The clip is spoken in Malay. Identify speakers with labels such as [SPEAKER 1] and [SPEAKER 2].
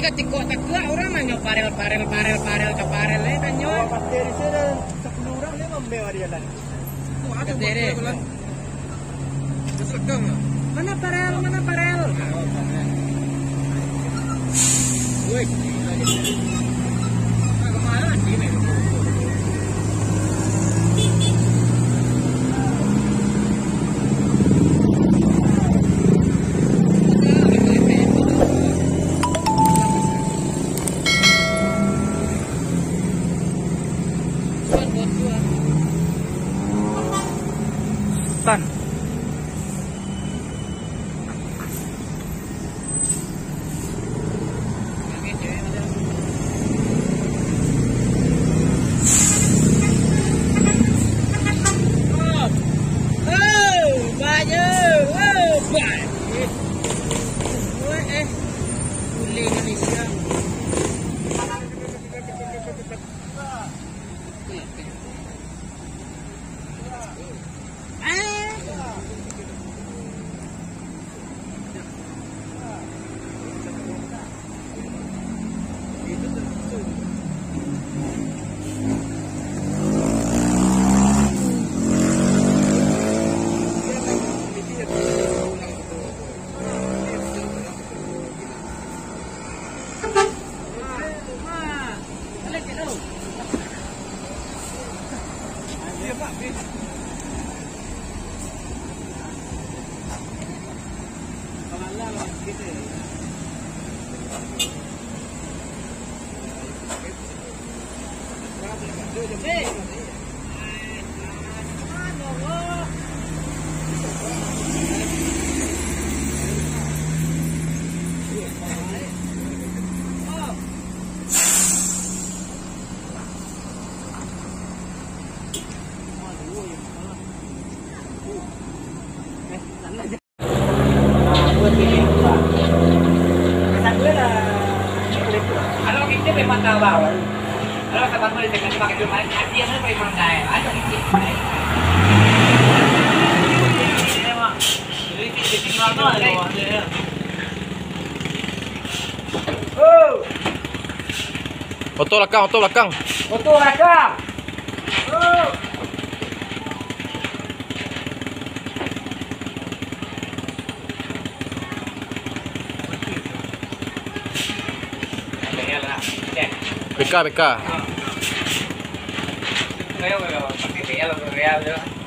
[SPEAKER 1] Ketika tak kuat orang mah parel parel parel parel ke parel eh kan nyoy.
[SPEAKER 2] Pas dari sana 10 orang membawa dia lah.
[SPEAKER 1] Ada dere. Mana parel? Mana parel? Woi. Línea
[SPEAKER 2] inicial.
[SPEAKER 1] the bed. Memang kaya. Ada kita. Oh,
[SPEAKER 3] Oto belakang, oto belakang.
[SPEAKER 1] foto rakam. Oh.
[SPEAKER 3] BK, BK.
[SPEAKER 1] feo, pero para que vea
[SPEAKER 2] lo que